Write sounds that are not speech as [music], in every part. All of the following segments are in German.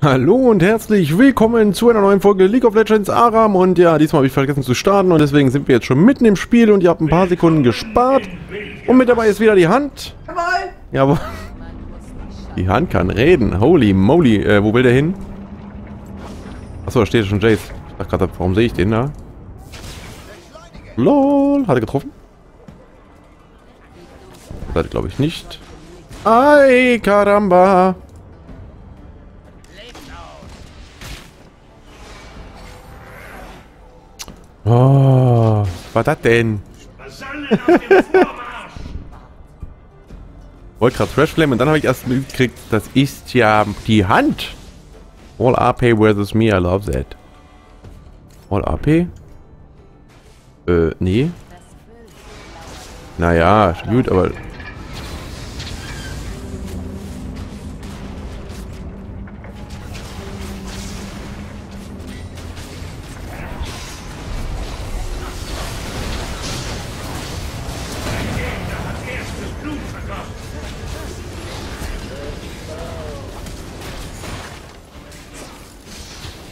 Hallo und herzlich willkommen zu einer neuen Folge League of Legends Aram und ja, diesmal habe ich vergessen zu starten und deswegen sind wir jetzt schon mitten im Spiel und ihr habt ein paar Sekunden gespart und mit dabei ist wieder die Hand. Jawohl. Die Hand kann reden. Holy moly. Äh, wo will der hin? Achso, da steht schon Jace. Ich dachte gerade, warum sehe ich den da? LOL. Hat er getroffen? Das hat glaube ich nicht. Ay, caramba. Oh, was war das denn? [laughs] Wollte gerade Trash Flame und dann habe ich erst mitgekriegt, das ist ja die Hand. All AP versus me, I love that. All AP? Äh, nee. Naja, gut, aber...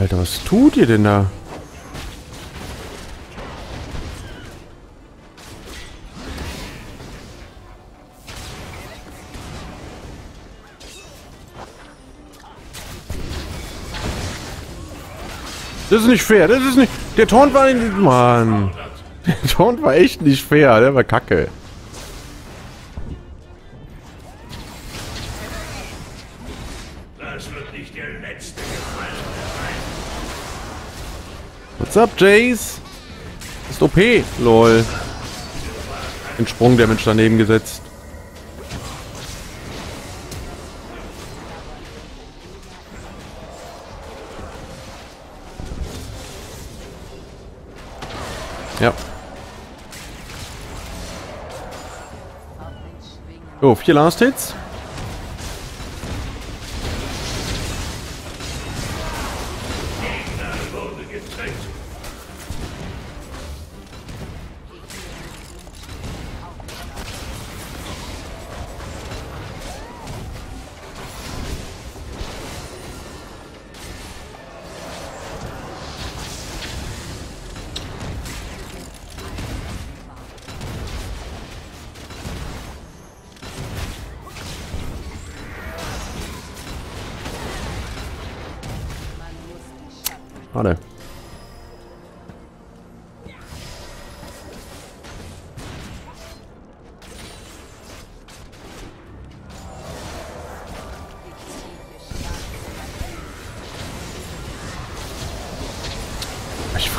Alter, was tut ihr denn da? Das ist nicht fair, das ist nicht... Der Taunt war. Mann. [laughs] Der Taunt war echt nicht fair, der war kacke. What's up, Jace? Ist OP. Lol. Den Sprung der Mensch daneben gesetzt. Ja. Oh, vier Last Hits.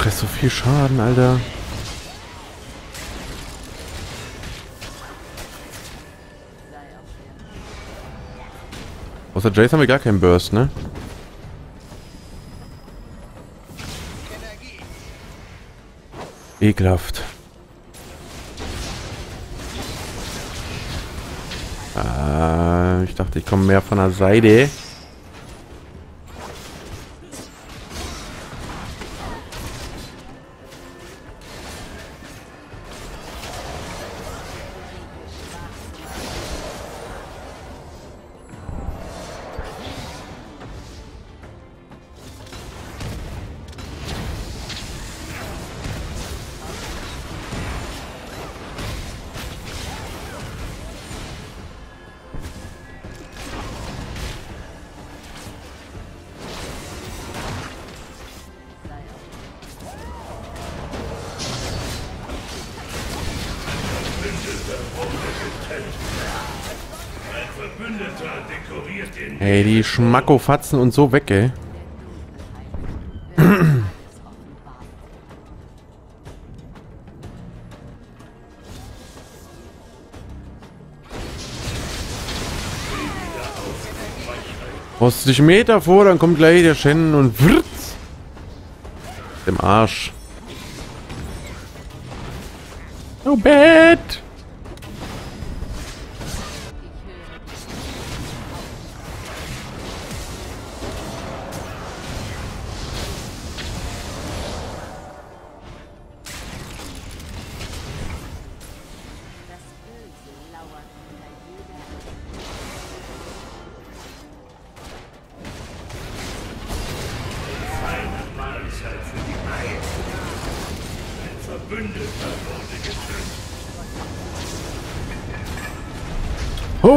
Fress so viel Schaden, Alter. Außer Jace haben wir gar keinen Burst, ne? Ekelhaft. Ah, ich dachte, ich komme mehr von der Seite. Ey, die Schmackofatzen und so weg, ey. Brauchst du dich Meter vor, dann kommt gleich der Shen und wirtz. Dem Arsch. No bad.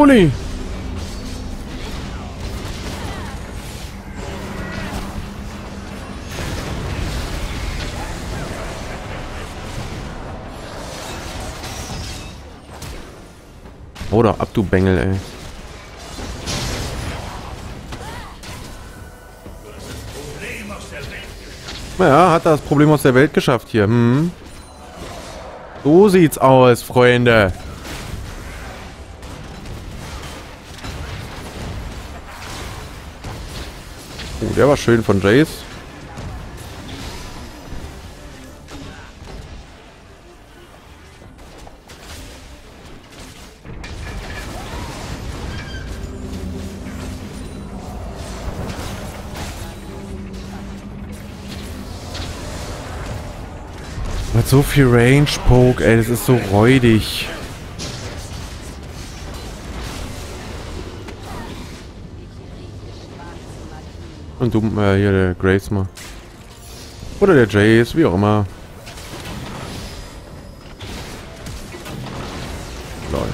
Holy! Oder ab, du Bengel, ey. Naja, hat das Problem aus der Welt geschafft hier. Hm. So sieht's aus, Freunde. Der war schön von Jace. Mit so viel Range Poke, ey, das ist so räudig. Und du, äh, hier der Grace mal. Oder der Jace, wie auch immer. Lol.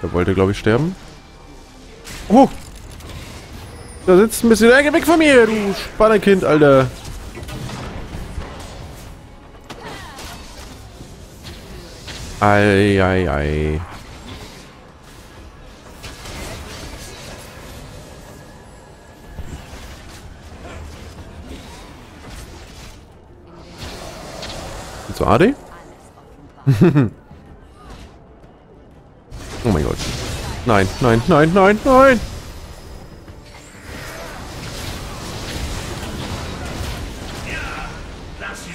Der wollte, glaube ich, sterben. Oh! Da sitzt ein bisschen Ecke weg von mir, du Spannerkind, Alter. Ei, ei, ei. Zu AD? [laughs] oh mein Gott. Nein, nein, nein, nein, nein! Lass ihn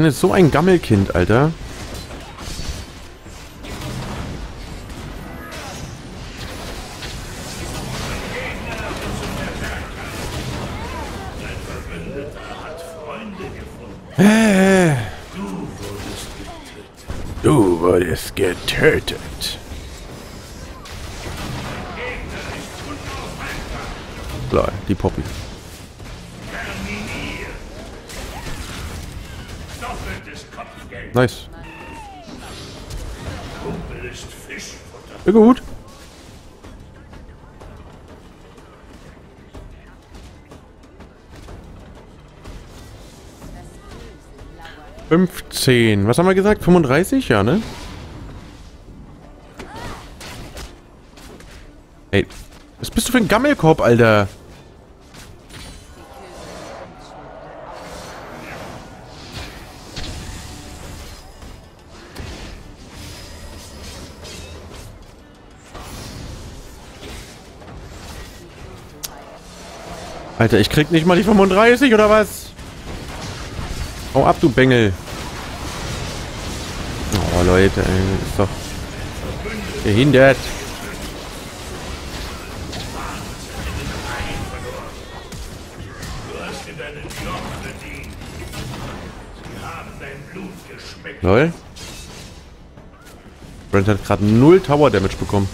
bin jetzt so ein Gammelkind, Alter. Äh, Du wurdest getötet. Du wurdest getötet. Klar, die Poppy. Nice. Ja, gut. Fünfzehn. Was haben wir gesagt? 35? Ja, ne? Ey, was bist du für ein Gammelkorb, Alter? Alter, ich krieg nicht mal die 35 oder was? Hau ab, du Bengel. Oh, Leute, ey, ist doch geschmeckt. Lol. Brent hat gerade null Tower Damage bekommen.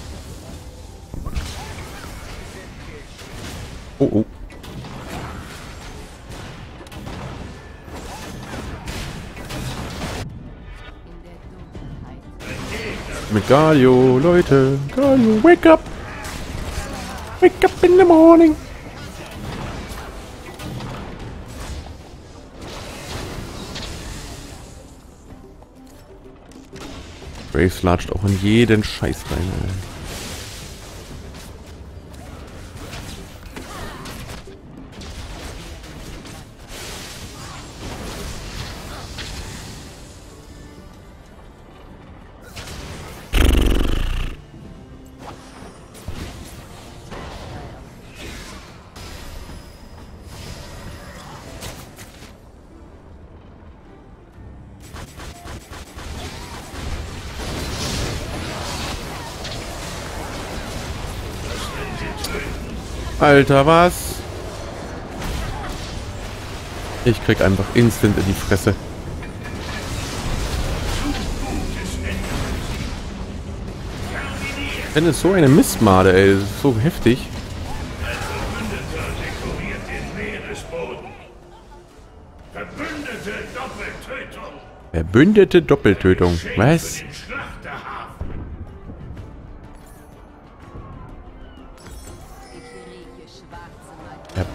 Oh, oh. Mit Galio, Leute. Galio, wake up. Wake up in the morning. Graves latscht auch in jeden Scheiß rein. Ey. Alter, was? Ich krieg einfach instant in die Fresse. Denn ist so eine Mistmade, ey. Das ist so heftig. Verbündete Doppeltötung. Was?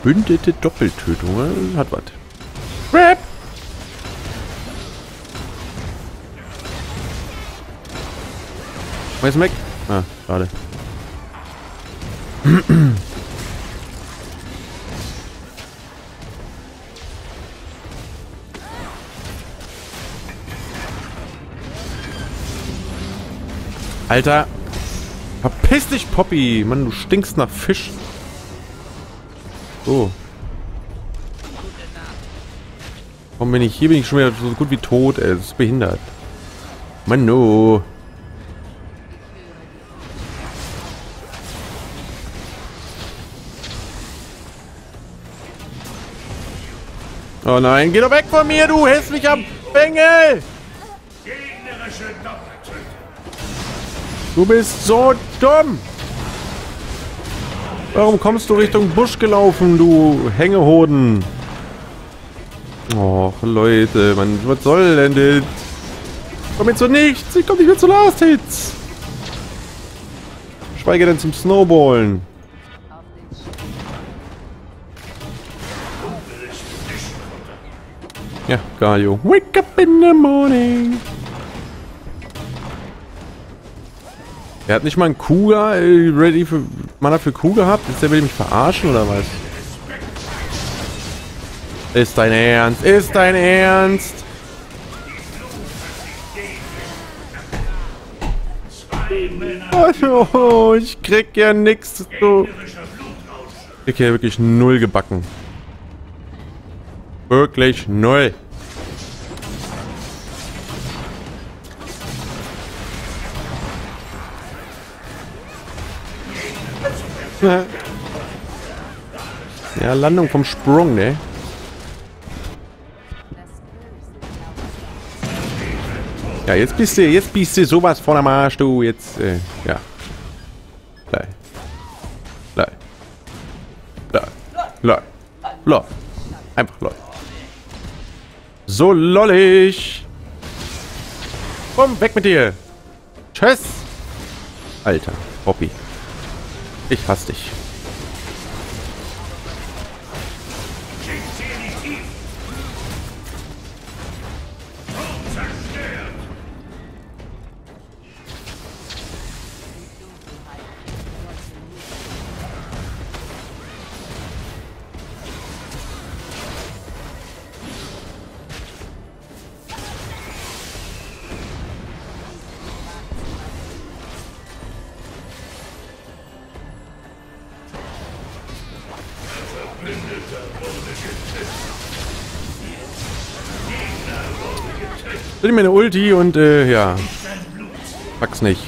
Verbündete Doppeltötung. Hat was. Rap! Wo ist Mac? Ah, schade. Alter! Verpiss dich, Poppy! Mann, du stinkst nach Fisch. So. Warum bin ich hier? Bin ich schon wieder so gut wie tot, ey. Das ist behindert. Mann, no. Oh nein, geh doch weg von mir, du hässlicher Bengel! Du bist so dumm! Warum kommst du Richtung Busch gelaufen, du Hängehoden? Och, Leute, man, was soll denn das? Komm jetzt zu nichts, ich komm nicht mehr zu Last Hits. Schweige denn zum Snowballen. Ja, Galio. Wake up in the morning. Er hat nicht mal einen Kuga äh, ready für Mana für Kuh gehabt. Ist der will mich verarschen oder was? Ist dein Ernst? Ist dein Ernst? Oh, ich krieg ja. Gegnerischer Blutrausch. Ich krieg hier wirklich null gebacken. Wirklich null. Ja, Landung vom Sprung, ne? Ja, jetzt bist du, jetzt bist du sowas von am Arsch, du. Jetzt, äh, ja. Lei. Lei. Lei. Lei. Einfach lol. So lollig. Komm, weg mit dir. Tschüss. Alter, Bobby. Ich hasse dich. Nimm meine Ulti und, äh, ja. Pack's nicht.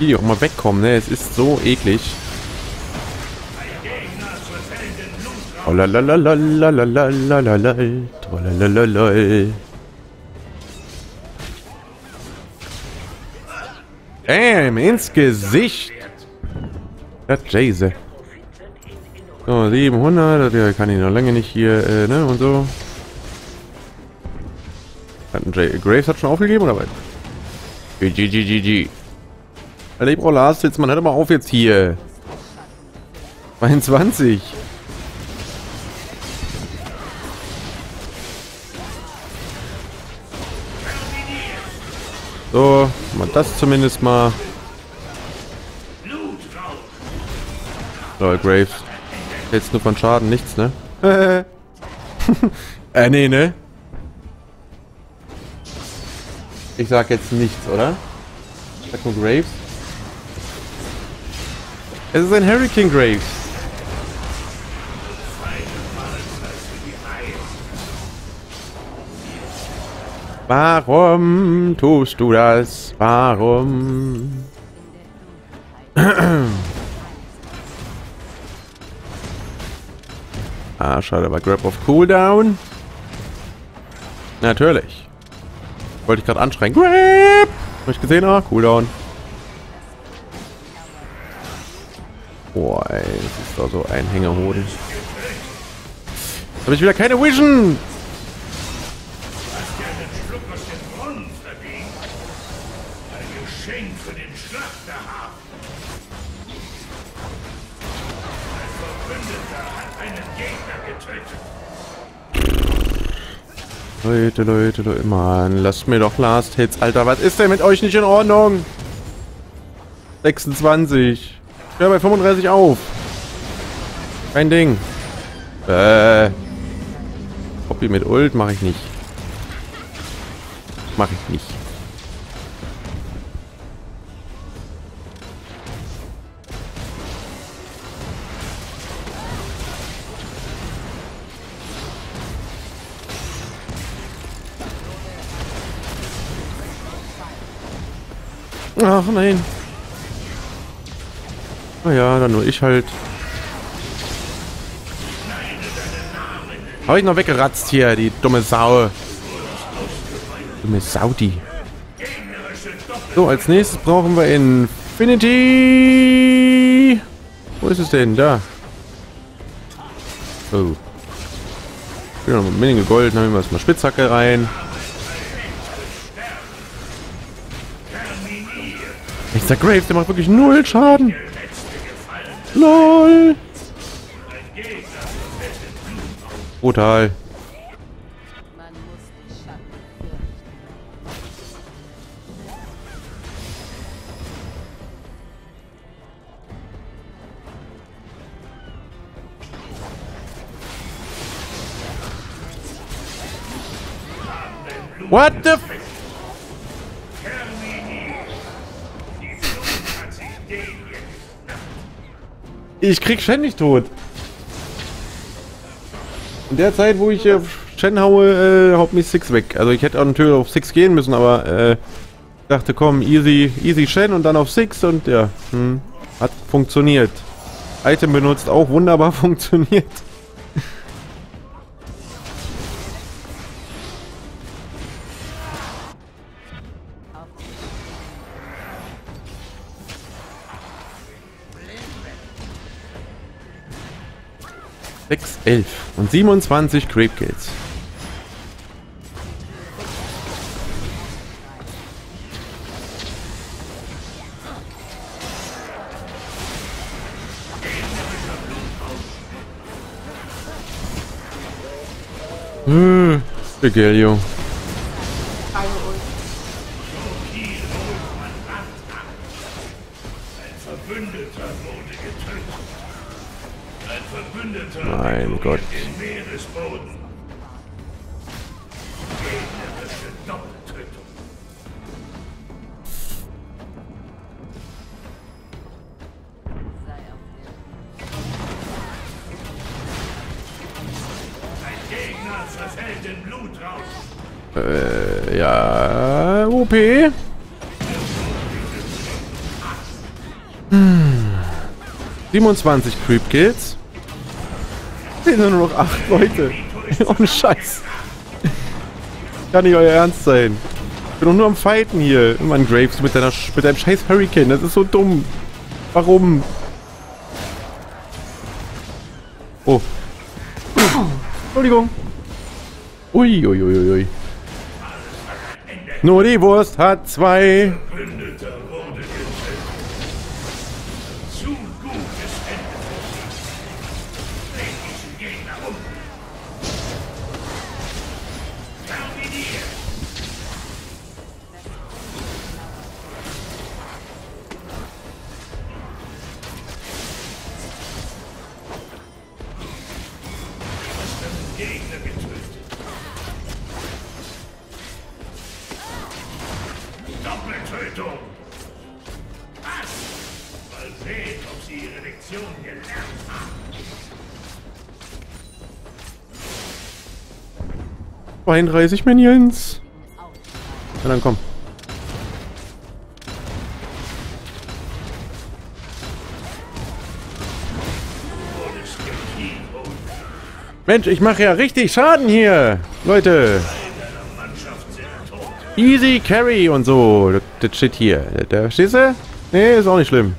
Die, auch mal wegkommen, ne? Es ist so eklig. Oh la la la la la la la la la la Damn, ins Gesicht. Das Jayse. So, 700, der kann ich noch lange nicht hier, äh, ne, und so. Hat ein Jay Graves hat schon aufgegeben, oder was? GGGG. Alter, ich brauch Last Hits, man, hört mal auf jetzt hier. 22. So, mal das zumindest mal. Lol, Graves. Jetzt nur von Schaden nichts, ne? [laughs] äh, nee, ne? Ich sag jetzt nichts, oder? Ich sag nur Graves. Es ist ein Hurricane Graves. Warum tust du das? Warum? [clears throat] ah, schade, aber Grab of Cooldown. Natürlich. Wollte ich gerade anschreien. Grab! Hab ich gesehen? Ah, Cooldown. Boah, ey, das ist doch so ein Hängehoden. Habe ich wieder keine Vision! Leute, Leute, Leute, Mann, lasst mir doch Last Hits. Alter, was ist denn mit euch nicht in Ordnung? 26. Ich höre bei 35 auf. Kein Ding. Äh. Hobby mit Ult mache ich nicht. Mache ich nicht. Ach nein. Naja, dann nur ich halt. Habe ich noch weggeratzt hier, die dumme Sau. Dumme Saudi. So, als nächstes brauchen wir Infinity. Wo ist es denn? Da. Oh. Ich noch eine Menge Gold, dann nehmen wir erstmal Spitzhacke rein. Echter Graves, der macht wirklich null Schaden. LOL. Brutal. What the f Ich krieg Shen nicht tot. In der Zeit, wo ich äh, Shen haue, äh, haut mich Six weg. Also ich hätte auch natürlich auf Six gehen müssen, aber äh, dachte, komm, easy, easy Shen und dann auf Six und ja, hm, hat funktioniert. Item benutzt, auch wunderbar [laughs] funktioniert. Sechs, elf und 27 Creep Kills. Hm, Begelio. Ein Verbündeter wurde getötet. Ein Verbündeter Mein Gott. den Meeresboden. Gegnerische 27 Creep Kills. Sind nur noch 8 Leute. [laughs] Ohne Scheiß. Kann nicht euer Ernst sein. Ich bin doch nur am Fighten hier. Mann, Graves, mit, deiner, mit deinem scheiß Hurricane. Das ist so dumm. Warum? Oh. Entschuldigung. Ui, ui, ui, ui, ui. Nur die Wurst hat zwei. 32 Minions. Na dann komm. Mensch, ich mache ja richtig Schaden hier. Leute. Easy Carry und so. Das, das Shit hier. Der verstehst du? Nee, ist auch nicht schlimm.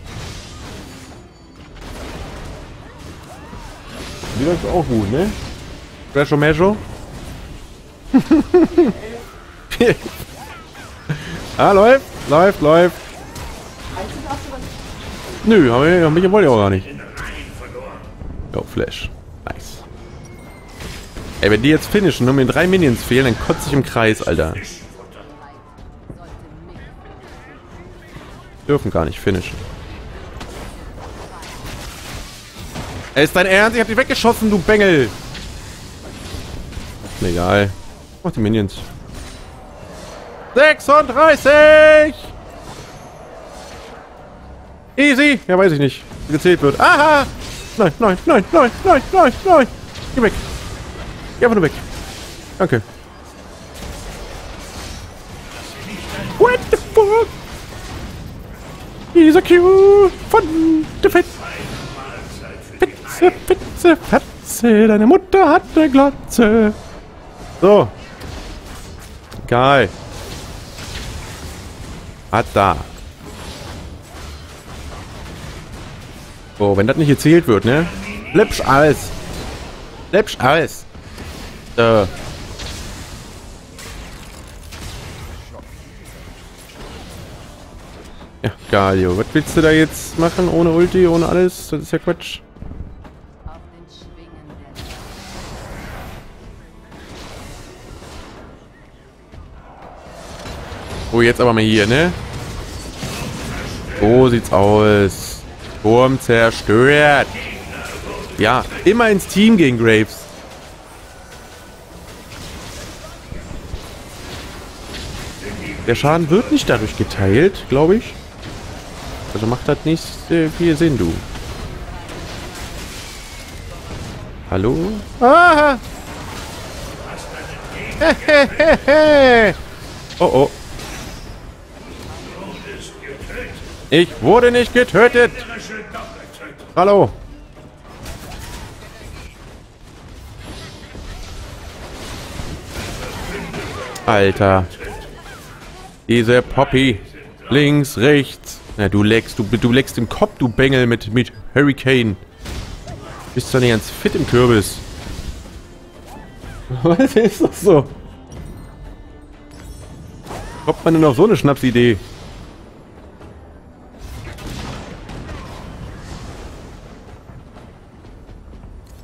Die läuft auch gut, ne? Special Measure ah, läuft, läuft, läuft. Nö, hab ich, hab ich wollte auch gar nicht. Jo, Flash. Nice. Ey, wenn die jetzt finishen und mir drei Minions fehlen, dann kotze ich im Kreis, Alter. Dürfen gar nicht finishen. Ey, ist dein Ernst? Ich hab dich weggeschossen, du Bengel. Egal. Mach die Minions. 36! Easy! Ja, weiß ich nicht. Wie gezählt wird. Aha! Nein, nein, nein, nein, nein, nein, nein! Geh weg! Geh einfach nur weg. Danke. What the fuck? Dieser Q von der Fett. Fitze, Fitze, Fetze, deine Mutter hat eine Glotze. So. Geil. Hat da. So, wenn das nicht gezählt wird, ne? Läppsch alles. Läppsch alles. Äh. Ja, Galio. Was willst du da jetzt machen? Ohne Ulti, ohne alles? Das ist ja Quatsch. Oh, jetzt aber mal hier, ne? So sieht's aus. Turm zerstört. Ja, immer ins Team gegen Graves. Der Schaden wird nicht dadurch geteilt, glaube ich. Also macht das nicht äh, viel Sinn, du. Hallo? Ah! [laughs] oh oh. Ich wurde nicht getötet. Hallo. Alter. Diese Poppy. Links, rechts. Na, du leckst, du, du leckst im Kopf, du Bengel mit, mit Hurricane. Bist doch nicht ganz fit im Kürbis. [laughs] Was ist das so? Kommt man denn auf so eine Schnapsidee?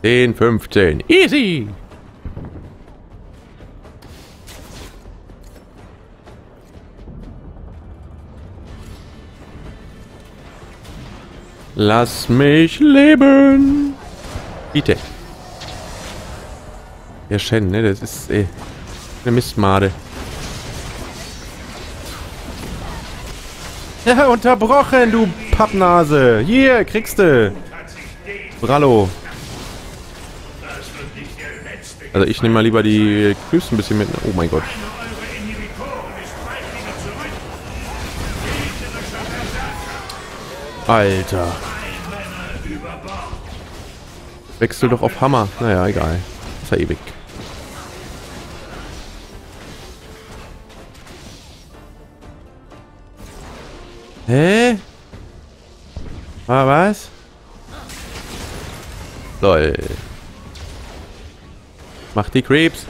Zehn, 15. Easy! Lass mich leben! Bitte. Der Shen, ne? Das ist äh, eine Mistmade. Ja, unterbrochen, du Pappnase. Hier, kriegst du. Brallo. Also ich nehme mal lieber die Creeps ein bisschen mit. Oh mein Gott. Alter. Wechsel doch auf Hammer. Naja, egal. Ist ja ewig. Hä? Ah, was? Lol. Mach die Creeps.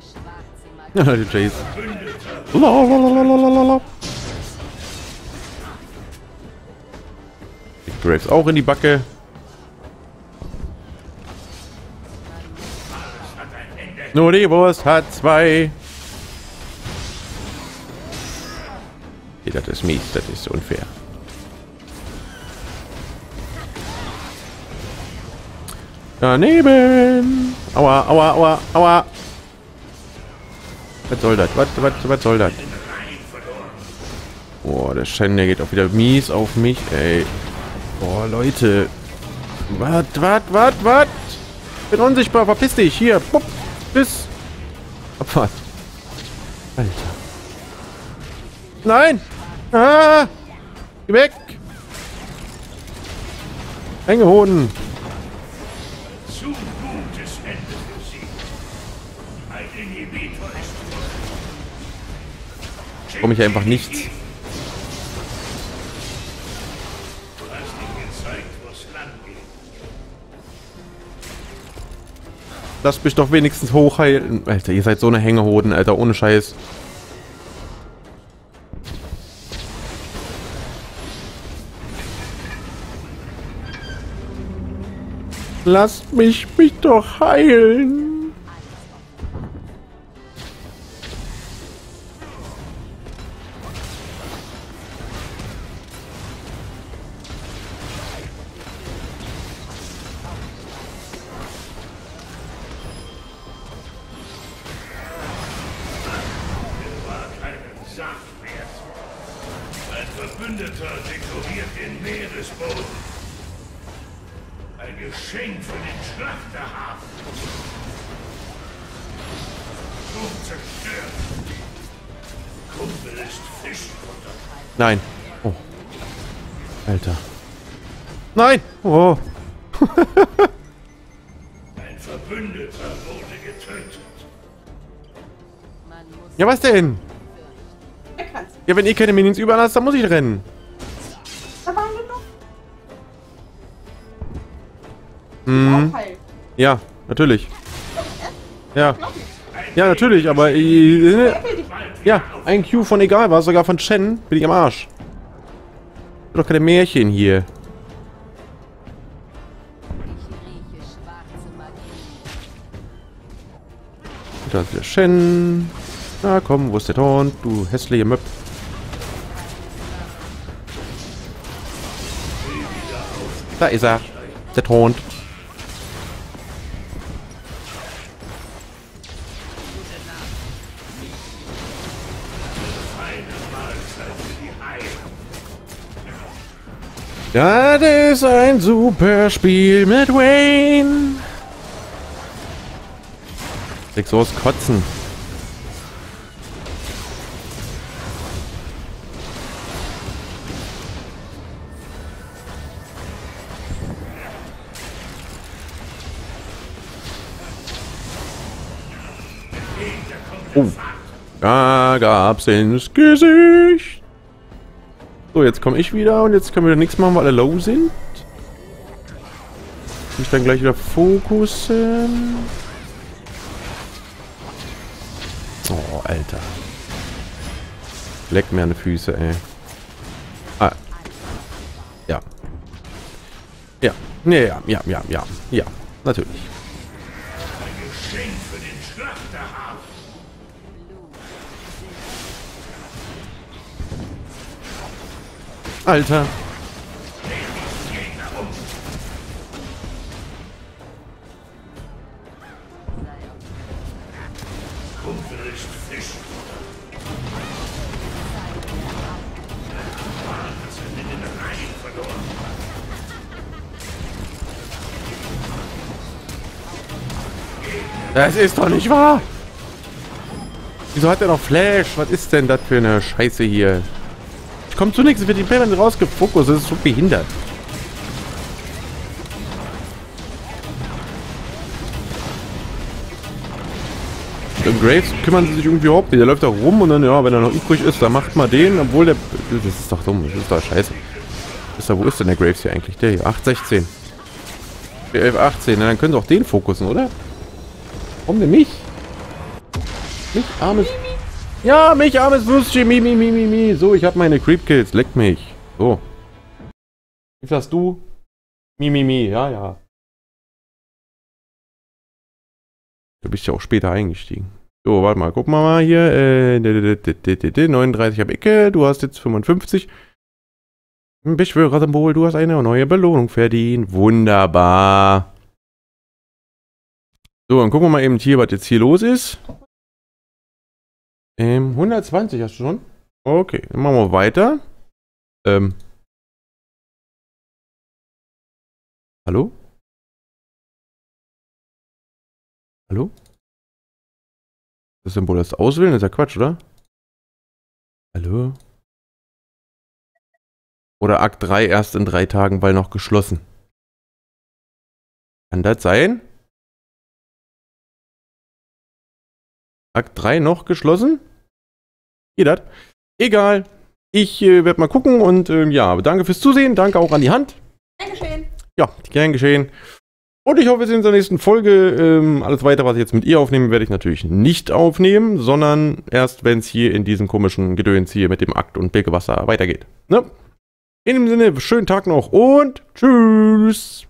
Schwarze Magie. die. Lalalala. Die Graves auch in die Backe. Nur die Wurst hat zwei. Okay, das ist mies, das ist unfair. Daneben. Aua, aua, aua, aua. Was soll das? Was, was, was soll das? Boah, der Shen, der geht auch wieder mies auf mich, ey. Boah, Leute. Wart, wart, wart, wart. Bin unsichtbar, verpiss dich. Hier, bupp, bis. Abfahrt. Alter. Nein! Ah! Geh weg! Hängehoden! Zu gutes Ende für sie. Ein Inhibitor ist tot. Komm ich einfach nichts. Lasst mich doch wenigstens hochheilen. Alter, ihr seid so eine Hängehoden, Alter, ohne Scheiß. Lasst mich mich doch heilen. Geschenk für den Schlachterhafen. Turm zerstört. Kumpel ist Fischfutter. Nein. Oh. Alter. Nein. Oh. [laughs] Ein Verbündeter wurde getötet. Man muss Ja, was denn? Ja, wenn ihr keine Minions überlasst, dann muss ich rennen. Mhm. Ja, natürlich. Ja. Ja, natürlich, aber äh, ja, ein Q von egal was, sogar von Chen, bin ich am Arsch. Doch keine Märchen hier. ich. Da ist wieder Shen. Na komm, wo ist der Taunt? Du hässliche Möb. Da ist er. Der Taunt. Das ist ein super Spiel mit Wayne. Krieg sowas kotzen. Oh. Da gab's ins Gesicht. So, jetzt komme ich wieder und jetzt können wir nichts machen, weil alle low sind. Mich dann gleich wieder fokussen. Oh, Alter. Leck mir an die Füße, ey. Ah. Ja. Ja. Ja, ja, ja, ja, ja. Ja, natürlich. Verloren. Das ist doch nicht wahr. Wieso hat er noch Flash? Was ist denn das für eine Scheiße hier? Komme zu nichts, wird die Permanent rausgefokust. Das ist so behindert. Und Graves kümmern sie sich irgendwie überhaupt nicht. Der läuft da rum und dann, ja, wenn er noch übrig ist, dann macht mal den, obwohl der... Das ist doch dumm, das ist doch scheiße. Ist da, wo ist denn der Graves hier eigentlich? Der hier, 816. 11, 18. Na, dann können sie auch den fokussen, oder? Warum denn mich? Mich, armes... Ja, mich, armes Würstchen, mi, mi, mi, mi, mi. So, ich habe meine Creep Kills. Leck mich. So. Wie hast du? Mi, mi, mi. Ja, ja. Du bist ja auch später eingestiegen. So, warte mal. Gucken wir mal hier. Äh, 39 habe Ecke. Du hast jetzt 55. Beschwörer-Symbol. Du hast eine neue Belohnung verdient. Wunderbar. So, dann gucken wir mal eben hier, was jetzt hier los ist. Ähm, 120 hast du schon? Okay, dann machen wir weiter. Ähm. Hallo? Hallo? Das Symbol erst auswählen, das ist ja Quatsch, oder? Hallo? Oder Akt 3 erst in drei Tagen, weil noch geschlossen. Kann das sein? Akt 3 noch geschlossen? Geht das? Egal. Ich äh, werde mal gucken und ähm, ja, danke fürs Zusehen. Danke auch an die Hand. Dankeschön. Ja, gern geschehen. Und ich hoffe, wir sehen uns in der nächsten Folge. Ähm, alles weitere, was ich jetzt mit ihr aufnehme, werde ich natürlich nicht aufnehmen, sondern erst, wenn es hier in diesem komischen Gedöns hier mit dem Akt und Bilgewasser weitergeht. Ne? In dem Sinne, schönen Tag noch und tschüss.